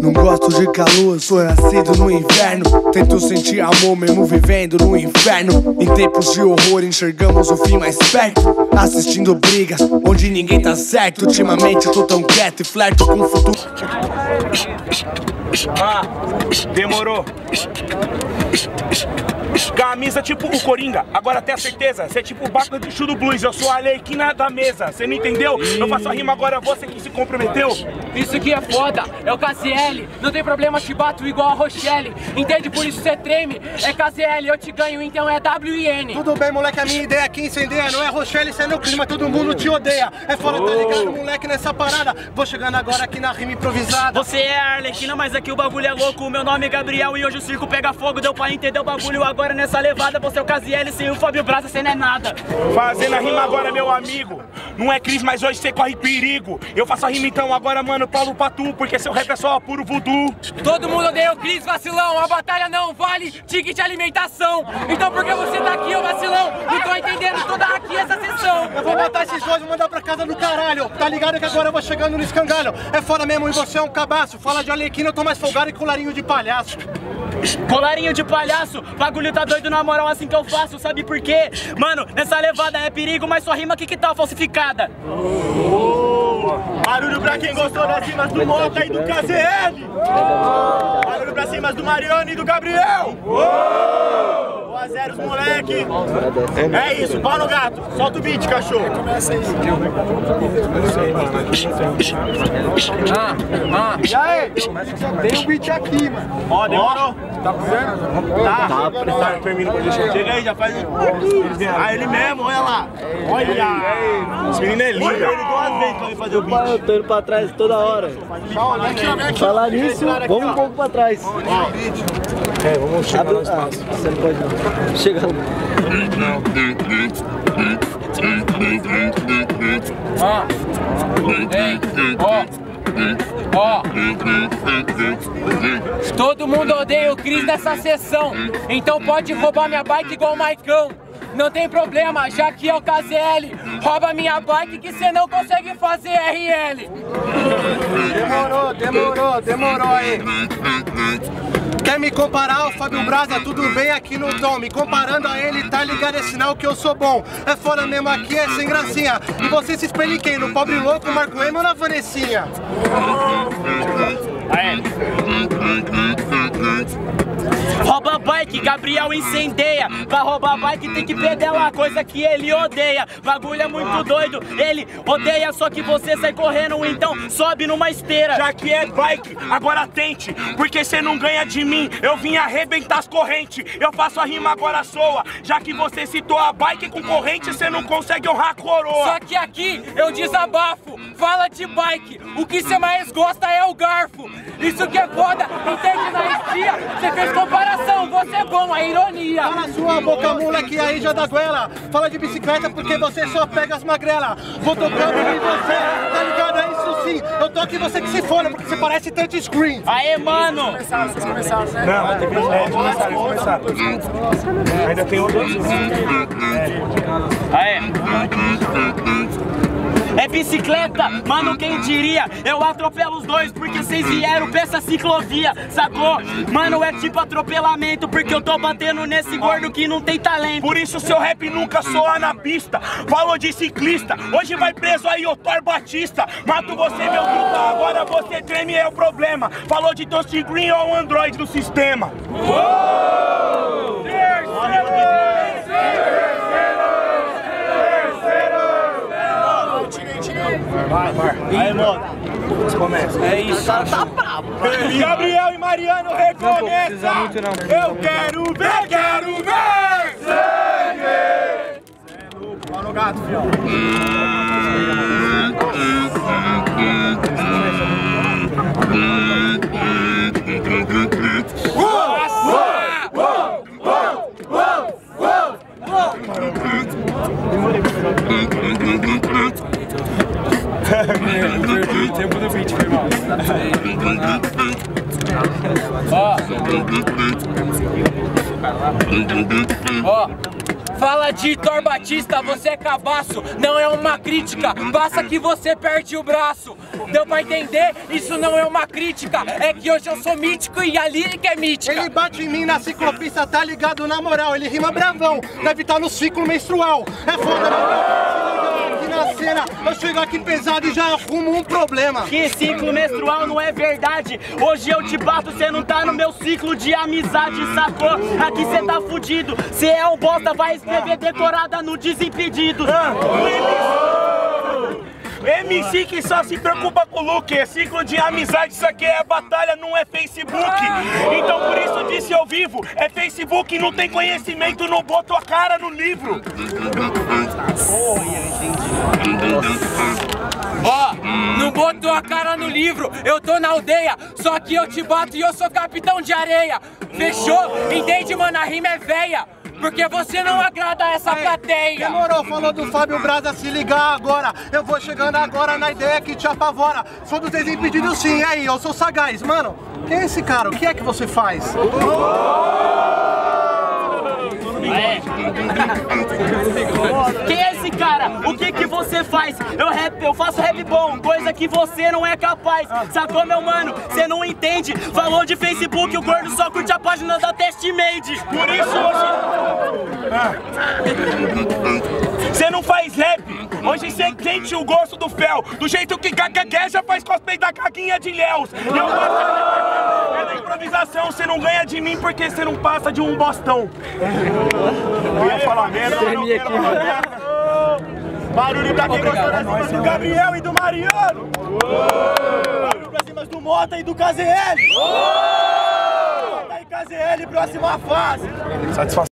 Não gosto de calor, sou nascido no inverno. Tento sentir amor mesmo vivendo no inferno. Em tempos de horror, enxergamos o fim mais perto. Assistindo brigas onde ninguém tá certo. Ultimamente eu tô tão quieto e flerto com o futuro. Ah, demorou. Camisa tipo o Coringa, agora tem a certeza. Você é tipo o Baco do do Blues, eu sou a Alequina da mesa. Você não entendeu? Eu faço a rima agora, você que se comprometeu. Isso aqui é foda, é o Não tem problema, te bato igual a Rochelle. Entende? Por isso você treme. É KCL, eu te ganho, então é WN. Tudo bem, moleque, a minha ideia aqui incendeia. Não é Rochelle, isso é no clima, todo mundo te odeia. É fora, tá ligado, moleque, nessa parada. Vou chegando agora aqui na rima improvisada. Você é a Arlequina, mas aqui o bagulho é louco. Meu nome é Gabriel e hoje o circo pega fogo. Deu pra entender o bagulho agora nessa levada. Você é o KZL, sem o Fábio Braza, você não é nada. Fazendo a rima agora, meu amigo. Não é Cris, mas hoje você corre perigo. Eu faço a rima então agora, mano, Paulo Patu, porque seu rap é só puro voodoo. Todo mundo odeia o Cris, vacilão. A batalha não vale ticket alimentação. Então por que você tá aqui, ô vacilão? Não tô entendendo toda aqui essa sessão. Eu vou matar esses dois e mandar pra casa do caralho. Tá ligado que agora eu vou chegando no escangalho. É fora mesmo e você é um cabaço. Fala de Alequina, eu tô mais folgado e colarinho de palhaço. Colarinho de palhaço, bagulho tá doido na moral assim que eu faço, sabe por quê? Mano, nessa levada é perigo, mas sua rima que que tá falsificada? Barulho pra quem gostou das rimas do Mota e do Barbieri! Barulho pra cima do Mariano e do Gabriel! Uou! 1x0 moleque. É isso, pau no gato. Solta o beat, cachorro. Começa aí. Ah, ah. E aí? Tem o beat aqui, mano. Ó, demorou. Tá precisando? Tá. Tá, tá termina pra gente. Chega aí, já faz. Ah, ele mesmo, olha lá. Olha. Esse menino é lindo. Ele duas vezes pra ele fazer o beat. Eu tô indo pra trás toda hora. Falar nisso, vamos um pouco pra trás. Ó, é, vamos chegar Abre- no ah, espaço. você não pode não. Chega lá. Ó, todo mundo odeia o Cris nessa sessão. Então pode roubar minha bike igual o Maicão. Não tem problema, já que é o KZL. Rouba minha bike que você não consegue fazer RL. Demorou, demorou, demorou aí. Quer me comparar ao Fábio Braza? Tudo bem aqui no tom. Me comparando a ele, tá ligado? É sinal que eu sou bom. É fora mesmo aqui, é sem gracinha. E você se espelha em quem? No pobre louco, Marco Emo ou na Vanessinha? Rouba bike, Gabriel incendeia. Pra roubar bike tem que pedalar, coisa que ele odeia. Bagulho é muito doido, ele odeia, só que você sai correndo, então sobe numa esteira. Já que é bike, agora tente, porque você não ganha de mim. Eu vim arrebentar as correntes. Eu faço a rima agora soa. Já que você citou a bike com corrente, você não consegue honrar a coroa. Só que aqui eu desabafo, fala de bike, o que você mais gosta é o garfo. Isso que é foda, entende na estia? Você fez comparação, você é bom, a ironia. Cala sua boca, moleque, aí já da goela. Fala de bicicleta porque você só pega as magrelas. Vou tocando em você, tá ligado? É isso sim. Eu toco em você que se for, porque você parece touchscreen. Aê, mano! Não, tem que é, começar, começar. Ainda tem outro. Aê! Bicicleta, mano, quem diria? Eu atropelo os dois porque vocês vieram pra essa ciclovia, sacou? Mano, é tipo atropelamento porque eu tô batendo nesse gordo que não tem talento. Por isso seu rap nunca soa na pista. Falou de ciclista, hoje vai preso aí o Thor Batista. Mato você, meu truta, agora você treme é o problema. Falou de Toast Green ou Android do sistema. Vai, Aí, mano. Começa. É isso. Gabriel e Mariano recomeça. Eu quero ver, quero ver. Sangue. Ó no gato, fião. Tempo do beat, meu irmão. Ó. Ó. Fala de Thor Batista, você é cabaço, não é uma crítica, passa que você perde o braço. Deu pra entender? Isso não é uma crítica, é que hoje eu sou mítico e a lírica é mítica. Ele bate em mim na ciclopista, tá ligado na moral, ele rima bravão, deve estar no ciclo menstrual. É foda, meu eu chego aqui pesado e já arrumo um problema. Que ciclo menstrual não é verdade. Hoje eu te bato, cê não tá no meu ciclo de amizade, sacou? Aqui cê tá fudido. Cê é um bosta, vai escrever decorada no Desimpedidos. MC que só se preocupa com o look, é ciclo de amizade, isso aqui é batalha, não é Facebook. Então por isso disse ao vivo, é Facebook, não tem conhecimento, não botou a cara no livro. Ó, não botou a cara no livro, eu tô na aldeia, só que eu te bato e eu sou capitão de areia. Fechou? Entende, mano? A rima é véia. Porque você não agrada essa plateia. Demorou, falou do Fábio Braza se ligar agora. Eu vou chegando agora na ideia que te apavora. Sou dos desimpedidos sim, aí, eu sou sagaz. Mano, quem é esse cara? O que é que você faz? Quem é esse cara? O que que você faz? Eu rap, eu faço rap bom, coisa que você não é capaz. Sacou, meu mano? Você não entende. Falou de Facebook, o gordo só curte a página da Testmade. Por isso hoje. Você não faz rap. Sente o gosto do fel. Do jeito que já faz cosplay da caquinha de Léus. E eu gosto é da improvisação. Você não ganha de mim porque você não passa de um bostão. Eu ia falar merda, mas não quero falar merda. Barulho pra quem gostou das rimas do Gabriel e do Mariano. Barulho pra cima do Mota e do KZL. Mota e KZL, próxima fase. Satisfação.